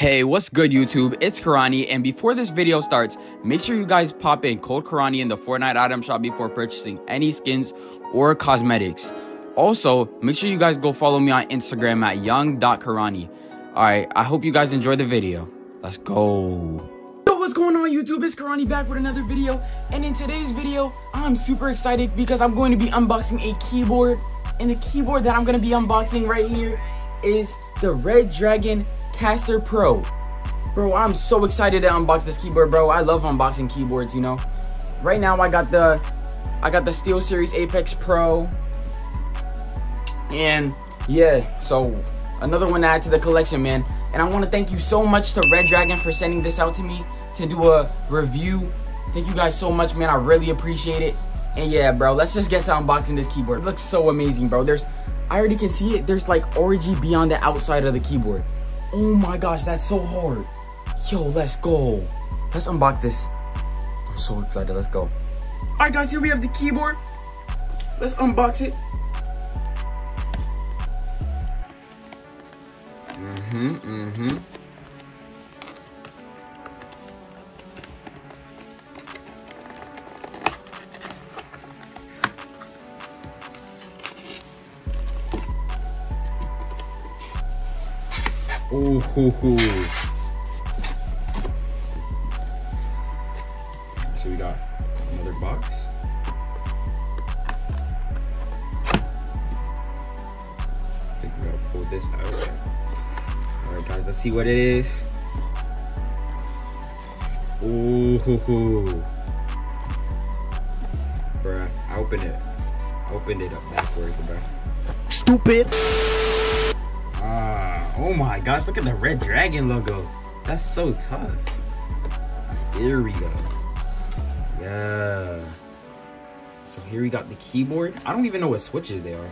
Hey, what's good YouTube? It's Corani, and before this video starts, make sure you guys pop in code Corani in the Fortnite item shop before purchasing any skins or cosmetics. Also, make sure you guys go follow me on Instagram at young.corani. Alright, I hope you guys enjoy the video. Let's go. Yo, what's going on YouTube? It's Corani back with another video, and in today's video, I'm super excited because I'm going to be unboxing a keyboard, and the keyboard that I'm going to be unboxing right here is the Redragon Castor Pro. Bro, I'm so excited to unbox this keyboard, bro. I love unboxing keyboards, you know. Right now I got the I got the SteelSeries Apex Pro. And yeah, so another one to add to the collection, man. And I want to thank you so much to Redragon for sending this out to me to do a review. Thank you guys so much, man. I really appreciate it. And yeah, bro, let's just get to unboxing this keyboard. It looks so amazing, bro. There's I already can see it. There's like RGB on the outside of the keyboard. Oh my gosh, that's so hard. Yo, let's go. Let's unbox this. I'm so excited. Let's go. All right, guys, here we have the keyboard. Let's unbox it. Mm-hmm, mm-hmm. So we got another box. I think we gotta pull this out. All right, guys, let's see what it is. Ooh, hoo, hoo. Bruh, I opened it. I opened it up backwards, bruh. Stupid. Ah, oh my gosh, look at the Redragon logo. That's so tough. Here we go. Yeah. So here we got the keyboard. I don't even know what switches they are.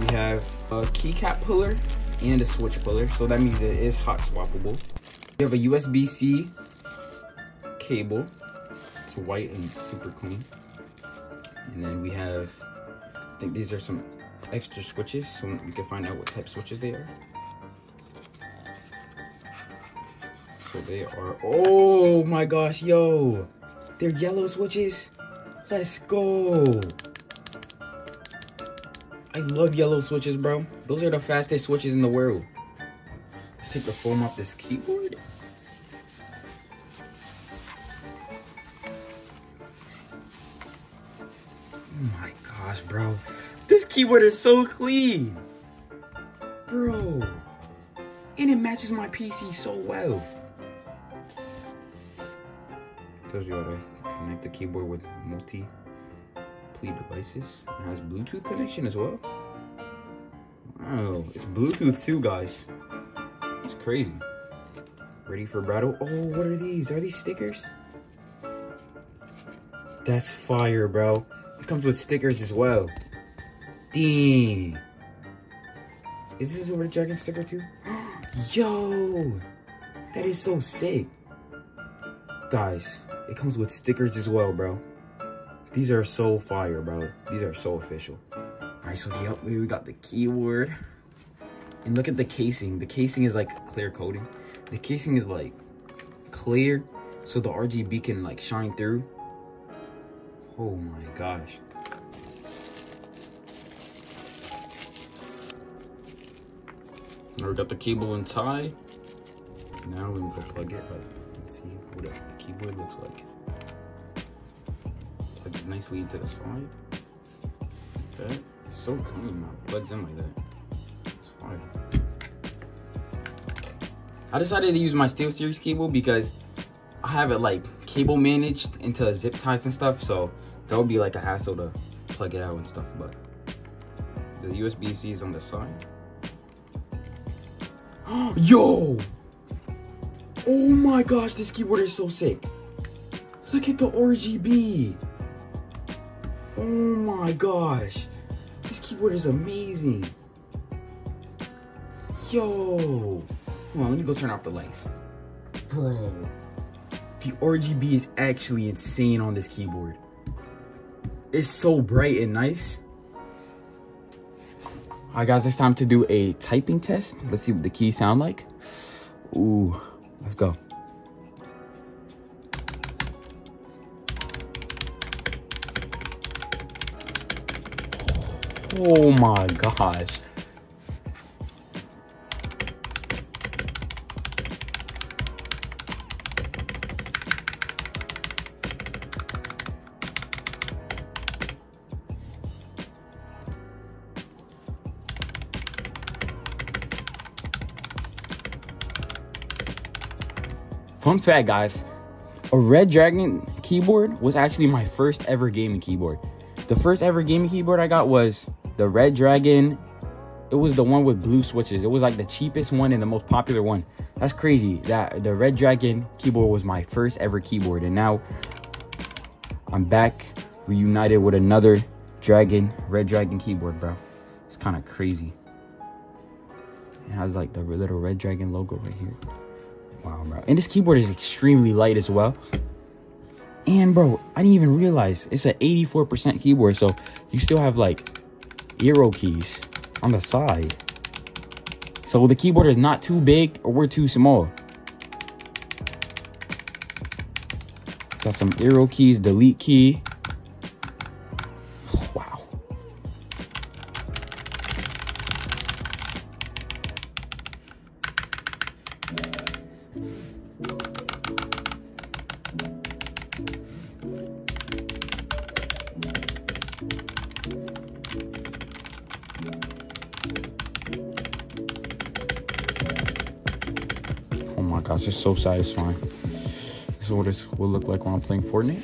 We have a keycap puller and a switch puller. So that means it is hot swappable. We have a USB-C cable. It's white and super clean. And then we have, I think these are some extra switches so we can find out what type switches they are. So they are, oh my gosh, yo. They're yellow switches. Let's go. I love yellow switches, bro. Those are the fastest switches in the world. Let's take the foam off this keyboard. Oh my gosh, bro. Keyboard is so clean. Bro. And it matches my PC so well. Tells you how to connect the keyboard with multi plea devices. It has Bluetooth connection as well. Wow, it's Bluetooth too, guys. It's crazy. Ready for battle? Oh, what are these? Are these stickers? That's fire, bro. It comes with stickers as well. Dang. Is this a Silver Dragon sticker too? Yo! That is so sick. Guys, it comes with stickers as well, bro. These are so fire, bro. These are so official. Alright, so yep, we got the keyboard. And look at the casing. The casing is like clear coating. The casing is like clear so the RGB can like shine through. Oh my gosh. We got the cable and tie. Now we can plug it up and see what the keyboard looks like. Plug it nicely into the side. Okay, it's so clean now. Plugs in like that. It's fine. I decided to use my SteelSeries cable because I have it like cable managed into zip ties and stuff, so that would be like a hassle to plug it out and stuff. But the USB-C is on the side. Yo! Oh my gosh, this keyboard is so sick. Look at the RGB. Oh my gosh. This keyboard is amazing. Yo. Hold on, let me go turn off the lights. Bro. The RGB is actually insane on this keyboard. It's so bright and nice. All right, guys, it's time to do a typing test. Let's see what the keys sound like. Ooh, let's go. Oh my gosh. Fun fact, guys, a Redragon keyboard was actually my first ever gaming keyboard. The first ever gaming keyboard I got was the Redragon. It was the one with blue switches. It was like the cheapest one and the most popular one. That's crazy. That the Redragon keyboard was my first ever keyboard, and now I'm back reunited with another Dragon Redragon keyboard, bro. It's kind of crazy. It has like the little Redragon logo right here. Wow, bro. And this keyboard is extremely light as well. And bro, I didn't even realize it's an 84% keyboard. So you still have like arrow keys on the side. So the keyboard is not too big or we're too small. Got some arrow keys, delete key, Oh gosh, it's so satisfying. This is what it will look like when I'm playing Fortnite.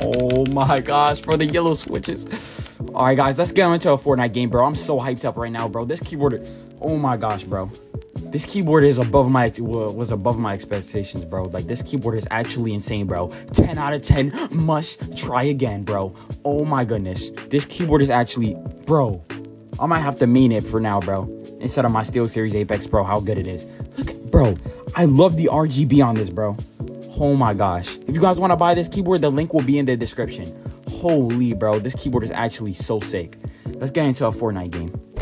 Oh my gosh, for the yellow switches. All right, guys, let's get into a Fortnite game, bro. I'm so hyped up right now, bro. This keyboard, oh my gosh, bro. This keyboard is above my was above my expectations, bro. Like this keyboard is actually insane, bro. 10 out of 10 must try again, bro. Oh my goodness. This keyboard is actually, bro. I might have to mean it for now, bro instead of my SteelSeries Apex, bro, how good it is. Look, bro, I love the RGB on this, bro. Oh my gosh. If you guys want to buy this keyboard, the link will be in the description. Holy, bro, this keyboard is actually so sick. Let's get into a Fortnite game.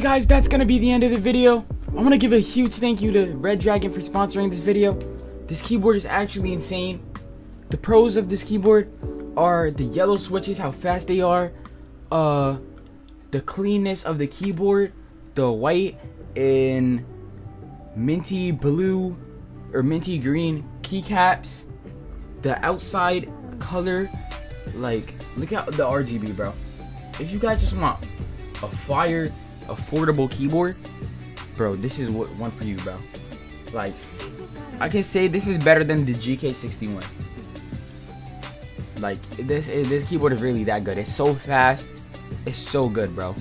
Guys, that's gonna be the end of the video. I want to give a huge thank you to Redragon for sponsoring this video. This keyboard is actually insane. The pros of this keyboard are the yellow switches, how fast they are, uh, the cleanness of the keyboard, the white and minty blue or minty green keycaps, the outside color, like look at the RGB, bro. If you guys just want a fire affordable keyboard, bro, this is what one for you, bro. Like, I can say this is better than the GK61. Like, this eh, this keyboard is really that good. It's so fast. It's so good, bro.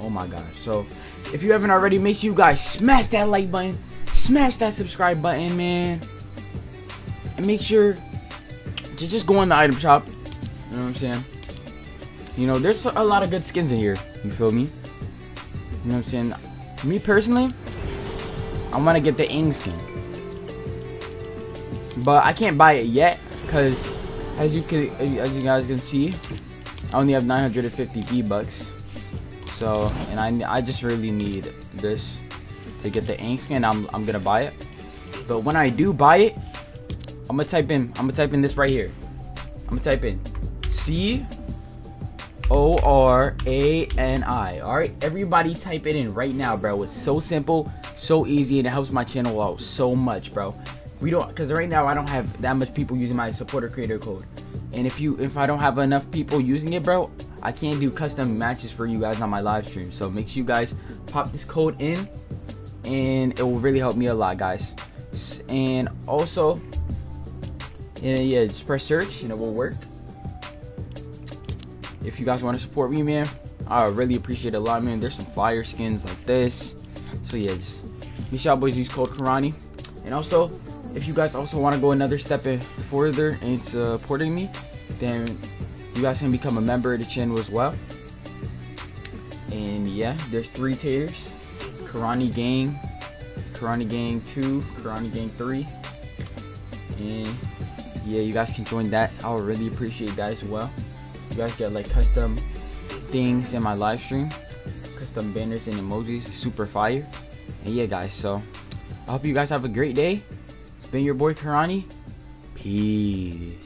Oh my gosh. So, if you haven't already, make sure you guys smash that like button, smash that subscribe button, man. And make sure to just go in the item shop. You know what I'm saying? You know, there's a lot of good skins in here. You feel me? You know what I'm saying? Me personally, I want to get the Aang skin. But I can't buy it yet because as you can as you guys can see, I only have 950 V-bucks. So, and I I just really need this to get the Aang skin. I'm I'm going to buy it. But when I do buy it, I'm going to type in I'm going to type in this right here. I'm going to type in C O R A N I. Alright, everybody type it in right now, bro. It's so simple, so easy, and it helps my channel out so much, bro. We don't, because right now I don't have that much people using my supporter creator code. And if you, if I don't have enough people using it, bro, I can't do custom matches for you guys on my live stream. So make sure you guys pop this code in, and it will really help me a lot, guys. And also, yeah, yeah, just press search, and it will work if you guys want to support me, man, I really appreciate it a lot, man. There's some fire skins like this. So yeah, just make sure boys use code Corani. And also, if you guys also want to go another step further in supporting me, then you guys can become a member of the channel as well. And yeah, there's three tiers. Corani Gang, Corani Gang 2, Corani Gang 3. And yeah, you guys can join that. I would really appreciate that as well you guys get like custom things in my live stream. Custom banners and emojis. Super fire. And yeah guys so i hope you guys have a great day. It's been your boy corani. Peace